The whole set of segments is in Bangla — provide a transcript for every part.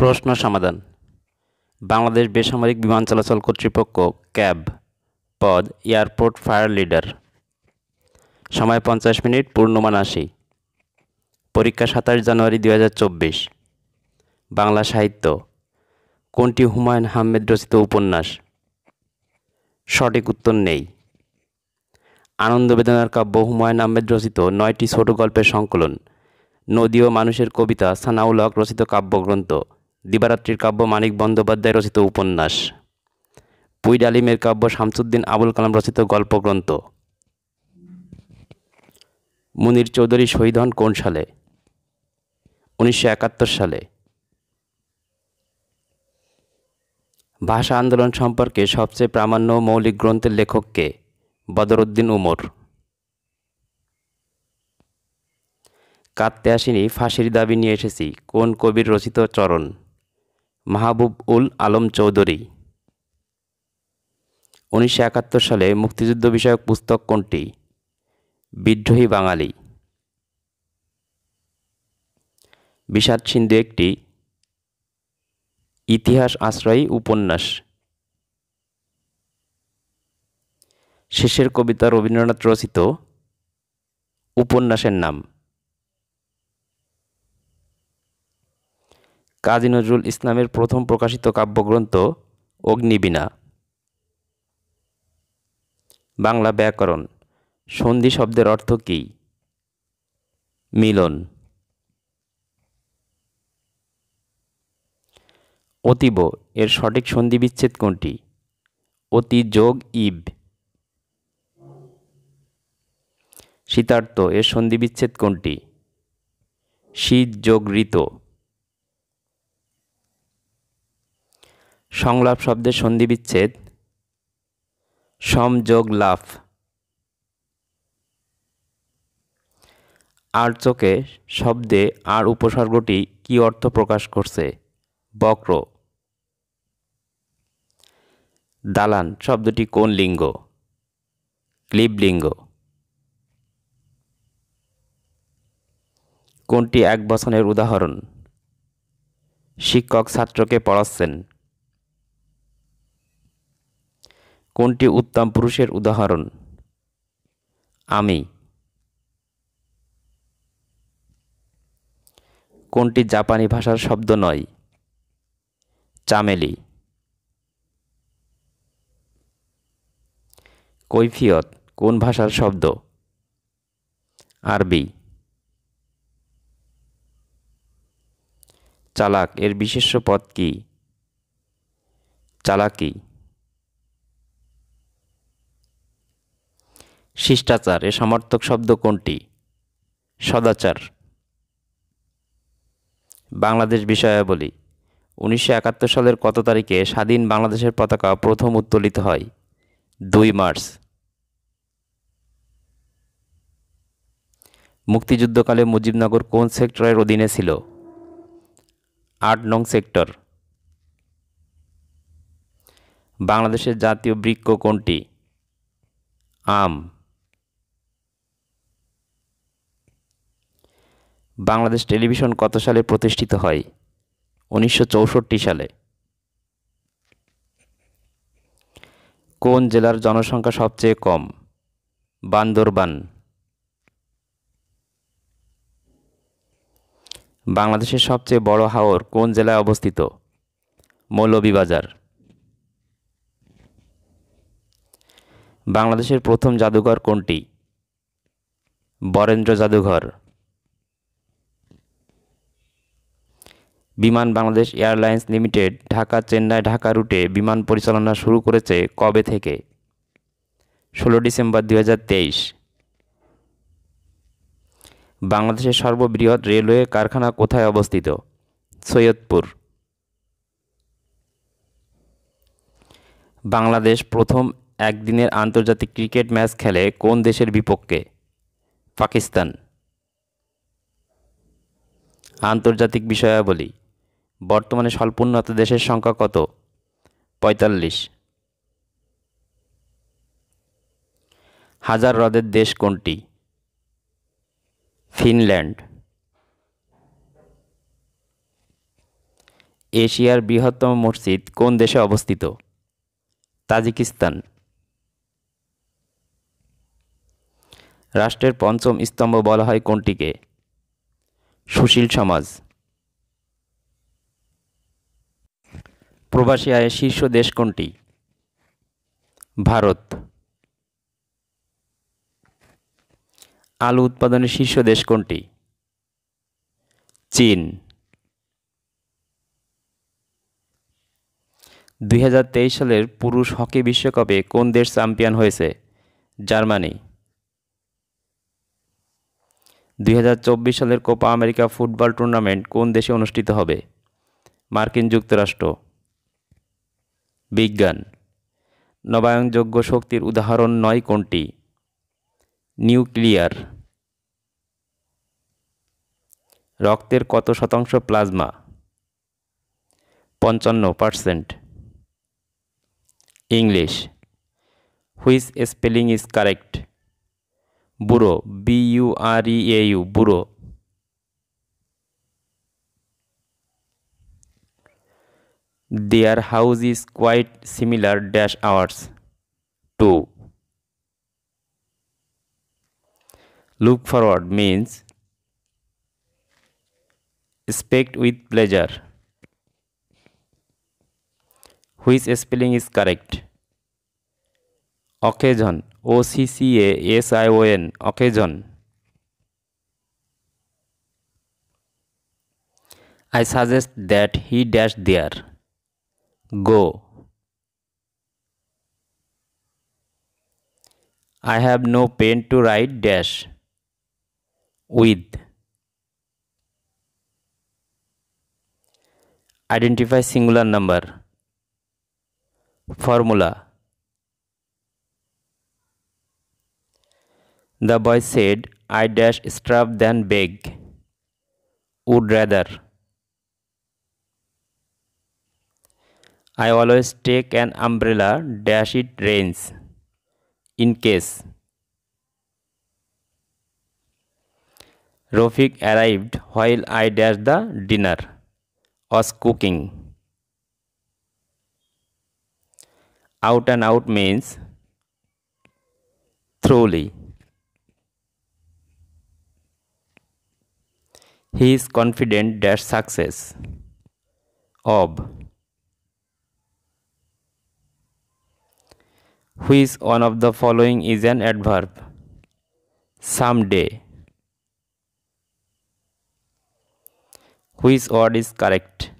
প্রশ্ন সমাধান। বাংলাদেশ বেসামরিক বিমান চলাচল কর্তৃপক্ষ, ক্যাব, পদ, এয়ারপোর্ট ফায়ার লিডার। সময় পঞ্চাশ মিনিট, পূর্ণমান আশি। পরীক্ষা সাতাশ জানুয়ারি দুই হাজার চব্বিশ। বাংলা সাহিত্য। কোনটি হুমায়ুন আহমেদ রচিত উপন্যাস? সঠিক উত্তর নেই। আনন্দ বেদনার কাব্য হুমায়ুন আহমেদ রচিত নয়টি ছোট গল্পের সংকলন। নদী ও মানুষের কবিতা সানাউল হক রচিত কাব্যগ্রন্থ। দিবারাত্রির কাব্য মানিক বন্দ্যোপাধ্যায় রচিত উপন্যাস। পুই ডালিমের কাব্য শামসুদ্দিন আবুল কালাম রচিত গল্পগ্রন্থ। মুনির চৌধুরী শহীদ হন কোন সালে? উনিশশো একাত্তর সালে। ভাষা আন্দোলন সম্পর্কে সবচেয়ে প্রামাণ্য মৌলিক গ্রন্থের লেখককে বদরুদ্দিন উমর। কাঁদতে আসিনি, ফাঁসির দাবি নিয়ে এসেছি, কোন কবির রচিত চরণ? মাহবুব উল আলম চৌধুরী। উনিশশো একাত্তর সালে মুক্তিযুদ্ধ বিষয়ক পুস্তক কোনটি? বিদ্রোহী বাঙালি। বিষাদ সিন্ধু একটি। ইতিহাস আশ্রয়ী উপন্যাস। শেষের কবিতা রবীন্দ্রনাথ রচিত। উপন্যাসের নাম। কাজী নজরুল ইসলামের প্রথম প্রকাশিত কাব্যগ্রন্থ অগ্নিবীণা। বাংলা ব্যাকরণ, সন্ধি শব্দের অর্থ কী? মিলন। অতীব, এর সঠিক সন্ধি বিচ্ছেদ কোনটি? অতি যোগ ইব। শীতার্থ, এর সন্ধি বিচ্ছেদ কোনটি? শীত যোগ ঋত সংলাপ শব্দের সন্ধি বিচ্ছেদ। সমযোগ লাভ আর চোখে শব্দে আর উপসর্গটি কি অর্থ প্রকাশ করছে? বক্র। দালান শব্দটি কোন লিঙ্গ? ক্লিবলিঙ্গ কোনটি এক বচনের উদাহরণ? শিক্ষক ছাত্রকে পড়াচ্ছেন। কোনটি উত্তম পুরুষের উদাহরণ? আমি। কোনটি জাপানি ভাষার শব্দ নয়? চামেলি। কৈফিয়ত কোন ভাষার শব্দ? আরবি। চালাক এর বিশেষ্য পদ কি? চালাকি। শিষ্টাচার, এ সমর্থক শব্দ কোনটি? সদাচার। বাংলাদেশ বিষয়াবলী, উনিশশো একাত্তর সালের কত তারিখে স্বাধীন বাংলাদেশের পতাকা প্রথম উত্তোলিত হয়? দুই মার্চ। মুক্তিযুদ্ধকালে মুজিবনগর কোন সেক্টরের অধীনে ছিল? আট নং সেক্টর। বাংলাদেশের জাতীয় বৃক্ষ কোনটি? আম। বাংলাদেশ টেলিভিশন কত সালে প্রতিষ্ঠিত হয়? উনিশশো চৌষট্টি সালে। কোন জেলার জনসংখ্যা সবচেয়ে কম? বান্দরবান। বাংলাদেশের সবচেয়ে বড় হাওর কোন জেলায় অবস্থিত? মৌলভীবাজার। বাংলাদেশের প্রথম জাদুঘর কোনটি? বরেন্দ্র জাদুঘর। বিমান বাংলাদেশ এয়ারলাইন্স লিমিটেড ঢাকা চেন্নাই ঢাকা রুটে বিমান পরিচালনা শুরু করেছে কবে থেকে? ষোলো ডিসেম্বর দু হাজার তেইশ। বাংলাদেশের সর্ববৃহৎ রেলওয়ে কারখানা কোথায় অবস্থিত? সৈয়দপুর। বাংলাদেশ প্রথম একদিনের আন্তর্জাতিক ক্রিকেট ম্যাচ খেলে কোন দেশের বিপক্ষে? পাকিস্তান। আন্তর্জাতিক বিষয়াবলী। বর্তমানে স্বল্পোন্নত দেশের সংখ্যা কত? পঁয়তাল্লিশ। হাজার হ্রদের দেশ কোনটি? ফিনল্যান্ড। এশিয়ার বৃহত্তম মসজিদ কোন দেশে অবস্থিত? তাজিকিস্তান। রাষ্ট্রের পঞ্চম স্তম্ভ বলা হয় কোনটিকে? সুশীল সমাজ। প্রবাসী আয়ের শীর্ষ দেশ কোনটি? ভারত। আলু উৎপাদনের শীর্ষ দেশ কোনটি? চীন। দুই হাজার তেইশ সালের পুরুষ হকি বিশ্বকাপে কোন দেশ চ্যাম্পিয়ন হয়েছে? জার্মানি। দুই হাজার চব্বিশ সালের কোপা আমেরিকা ফুটবল টুর্নামেন্ট কোন দেশে অনুষ্ঠিত হবে? মার্কিন যুক্তরাষ্ট্র। বিজ্ঞান। নবায়নযোগ্য শক্তির উদাহরণ নয় কোনটি? নিউক্লিয়ার। রক্তের কত শতাংশ প্লাজমা? পঞ্চান্ন percent. English. Which spelling is correct? Bureau B U R E A U bureau. Their house is quite similar dash ours. 2. Look forward means expect with pleasure. Which spelling is correct? Occasion O C C A S I O N occasion. I suggest that he dash there. Go. I have no pen to write dash with. Identify singular number. Formula. The boy said, I dash starve than beg. Would rather. I always take an umbrella dash it rains in case. Rofik arrived while I dashed the dinner was cooking. Out and out means thoroughly. He is confident that success of Which one of the following is an adverb? Someday. Which word is correct?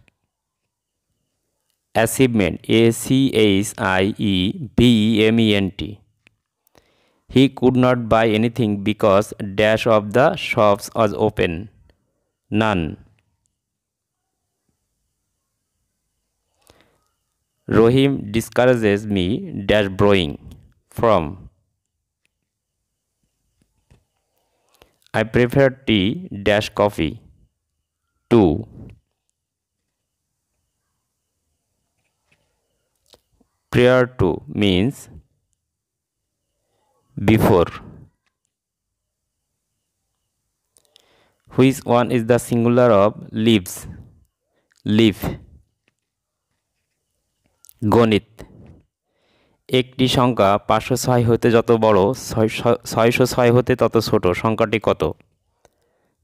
Achievement A C H I E B E M E N T. He could not buy anything because dash of the shops was open. Rohim discourages me dash brewing from I prefer tea dash coffee to prior to means before which one is the singular of leaves leaf গণিত। একটি সংখ্যা পাঁচশো ছয় হতে যত বড়, ছয়শো ছয় হতে তত ছোট। সংখ্যাটি কত?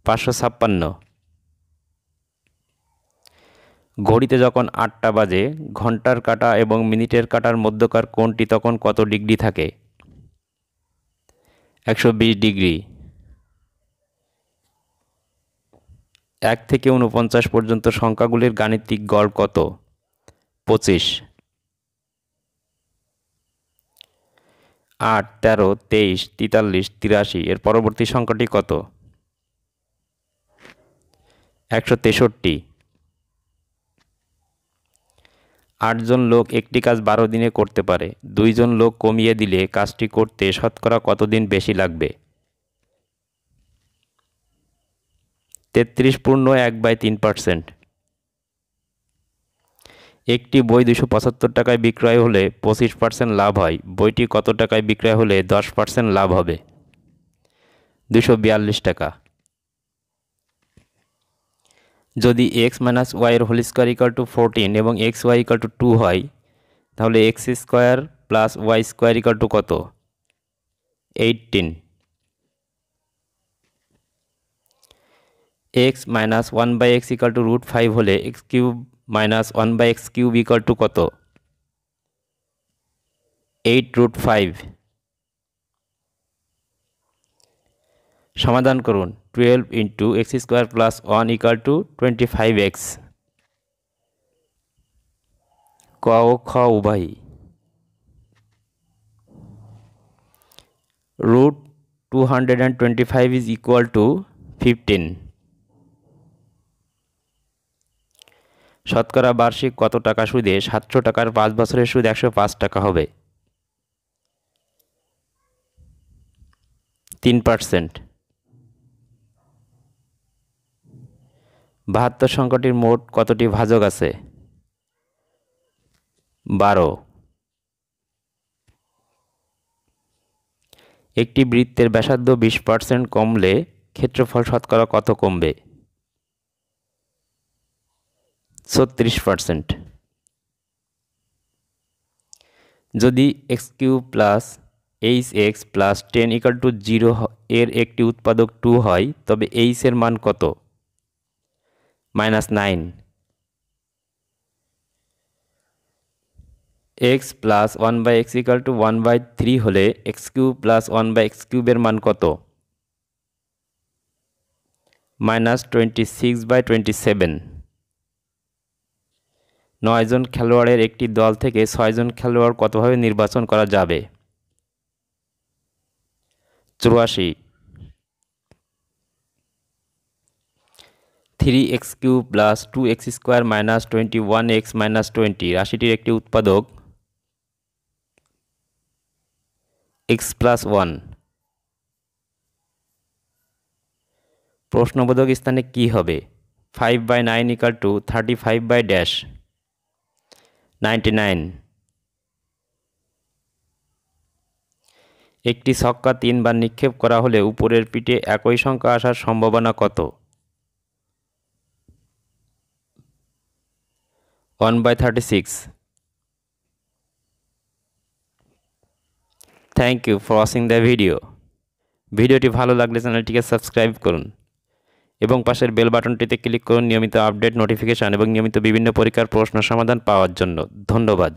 পাঁচশো ছাপ্পান্ন। ঘড়িতে যখন আটটা বাজে, ঘণ্টার কাটা এবং মিনিটের কাটার মধ্যকার কোণটি তখন কত ডিগ্রি থাকে? একশো বিশ ডিগ্রি। এক থেকে উনপঞ্চাশ পর্যন্ত সংখ্যাগুলির গাণিতিক গড় কত? পঁচিশ। আট, তেরো, তেইশ, তেতাল্লিশ, তিরাশি, এর পরবর্তী সংখ্যাটি কত? একশো তেষট্টি। আটজন লোক একটি কাজ বারো দিনে করতে পারে। দুইজন লোক কমিয়ে দিলে কাজটি করতে শতকরা কতদিন বেশি লাগবে? তেত্রিশ পূর্ণ এক বাই তিন পার্সেন্ট। একটি বই দুশো পঁচাত্তর টাকায় বিক্রয় হলে পঁচিশ পার্সেন্ট লাভ হয়। বইটি কত টাকায় বিক্রয় হলে দশ পার্সেন্ট লাভ হবে? দুশো বিয়াল্লিশ টাকা। যদি এক্স মাইনাস ওয়াইয়ের whole square equal to fourteen এবং X Y equal to two হয়, তাহলে X square plus Y square equal to কত? Eighteen X minus one by X equal to root five হলে X cube minus one by X cube equal to কত? এইট রুট ফাইভ সমাধান করুন। Twelve into X square plus one equal to twenty five X ক ও খ উভয়ই। root 225 is equal to 15 শতকরা বার্ষিক কত টাকা সুদে সাতশো টাকার পাঁচ বছরের সুদ একশো পাঁচ টাকা হবে? তিন পার্সেন্ট। বাহাত্তর সংখ্যাটির মোট কতটি ভাজক আছে? বারো। একটি বৃত্তের ব্যাসার্ধ বিশ পার্সেন্ট কমলে ক্ষেত্রফল শতকরা কত কমবে? ছত্রিশ পার্সেন্ট যদি X cube plus H X plus ten equal to zero এর একটি উৎপাদক টু হয়, তবে এইচ এর মান কত? Minus nine X plus one by X equal to one by three হলে X cube plus one by X কিউবের মান কত? Minus twenty six by twenty seven নয়জন খেলোয়াড়ের একটি দল থেকে ছয়জন খেলোয়াড় কতভাবে নির্বাচন করা যাবে? চুরাশি। Three X cube plus two X square minus twenty one X minus twenty রাশিটির একটি উৎপাদক। X plus one. প্রশ্নবোধক স্থানে কি হবে? Five by nine equal to thirty five by dash. Ninety nine. একটি ছক্কা তিনবার নিক্ষেপ করা হলে উপরের পিঠে একই সংখ্যা আসার সম্ভাবনা কত? One by thirty six. Thank you for watching the video. ভিডিওটি ভালো লাগলে চ্যানেলটিকে সাবস্ক্রাইব করুন। এবং পাশের বেল বাটনটিতে ক্লিক করুন নিয়মিত আপডেট, নোটিফিকেশান এবং নিয়মিত বিভিন্ন পরীক্ষার প্রশ্ন সমাধান পাওয়ার জন্য। ধন্যবাদ।